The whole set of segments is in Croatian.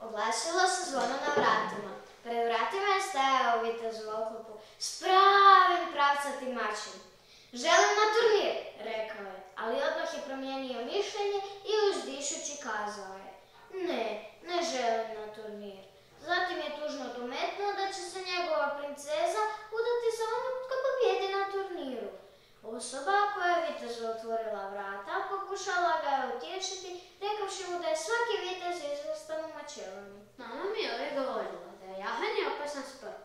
Oglasilo se zvono na vratima. Pred vratima je stajao vitez u oklopu s pravim pravcatim mačem. Želim na turnir, rekao je, ali odmah je promijenio mišljenje i uzdišući kazao je. Ne, ne želim na turnir. Zatim je tužno dometnuo da će se njegova princeza udati za onog tko pobjedi na turniru. Osoba koja je vitezu otvorila vrata pokušala ga je utješiti, rekavši mu da je svaki vitez izvrstan mačevanju. Mama mi je govorila da je jahanje opasan sport.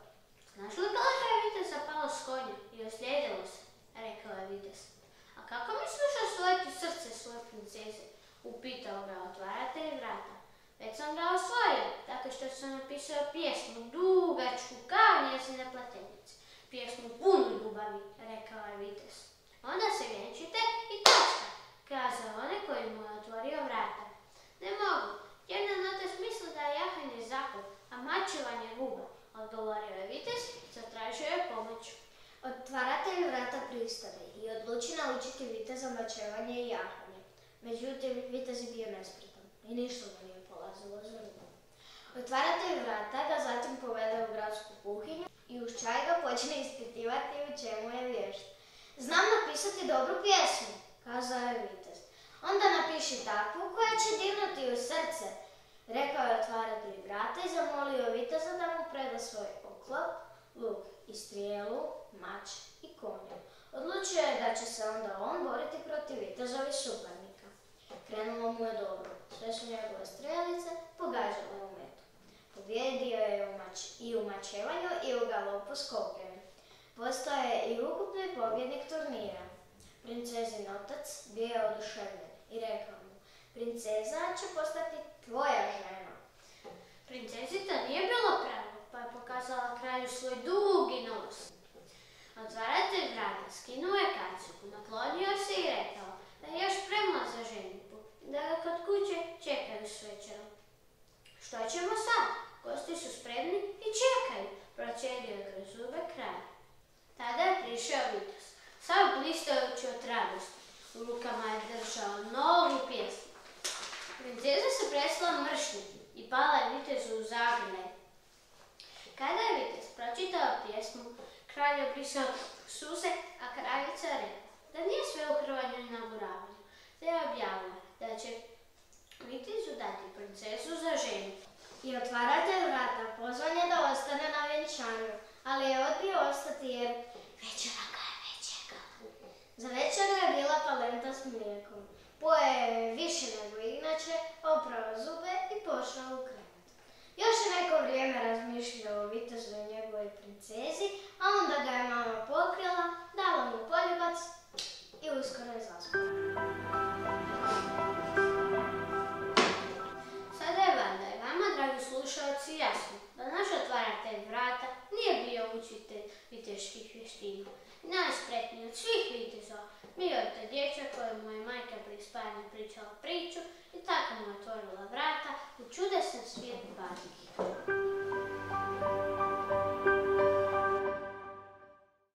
Znaš li koliko je viteza palo s konja i oslijedilo se? Rekao je vitez. A kako misliš osvojiti srce svoje princeze? Upitao ga otvaratelj vrata. Već sam ga osvojio, tako što sam napisao pjesmu dugačku kao njezine platenice. Pjesmu punu ljubavi, rekao je vitez. Onda se vjenčite i točka, kazao onaj koji mu je otvorio vrata. Ne mogu, jedna nota smisla da je jahanje zakon, a mačevanje guba, odgovorio je vitez i zatražio je pomoć. Otvaratelj vrata pristane i odluči naučiti viteza mačevanje i jahanje. Međutim, vitez je bio nespretan i ništa mu nije polazilo za ruku. Otvaratelj vrata ga zatim povede u gradsku kuhinju i uz čaj ga počne ispitivati u čemu je vješt. Znam napisati dobru pjesmu, kazao je vitez. Onda napiši takvu koja će dirnuti u srce, rekao je otvaratelj vrata i zamolio viteza da mu preda svoj oklop, luk i strijelu, mač i. Odlučio je da će se onda on boriti protiv vitezovi suparnika. Krenulo mu je dobro. Sve su njegove strelice pogađale u metu. Pobjedio je i u mačevanju i u galopu s kopljem. Postao je i ukupni pobjednik turnira. Princezin otac bio je oduševljen i rekao mu, princeza će postati tvoja žena. Princezita nije bilo pravo, pa je pokazala kralju svoj dugi nos. Otvaratelj vrata skinuo je kaciku, naklonio se i rekao da je još premla za ženitbu, da ga kod kuće čekaju s večerom. Što ćemo sad? Gosti su spremni i čekaju, pročedio je kroz zube kralj. Tada je prišao vitez, sav blistajući od radosti. U rukama je držao novu pjesmu. Princeza se presla mršniti i pala je vitezu u zagrljaj. Kada je vitez pročitao pjesmu, kralj je obrisao suze, a kraljica rekla da nije sve u hrvanju i naburavanju, te je objavila da će vitezu dati princezu za ženu. I otvaratelj vrata pozvan je da ostane na vjenčanju, ali je odbio ostati jer večera ga je već čekala. Za večeru je bila palenta s mlijekom. Poje je više nego inače, oprao zube i pošao u krevet. Još je neko vrijeme razmišljao o vitezu i njegovoj princezi, a onda ga je mama pokrila, dala mu poljubac i uskoro je zaspala. Sada je valjda i vama, dragi slušalci, jasno da naš otvaratelj vrata nije bio učitelj viteških vještina. Najspretniji od svih vitezova bio je to dječak kojemu je majka prije spavanja pričala priču i tako mu otvorila vrata u badnjih.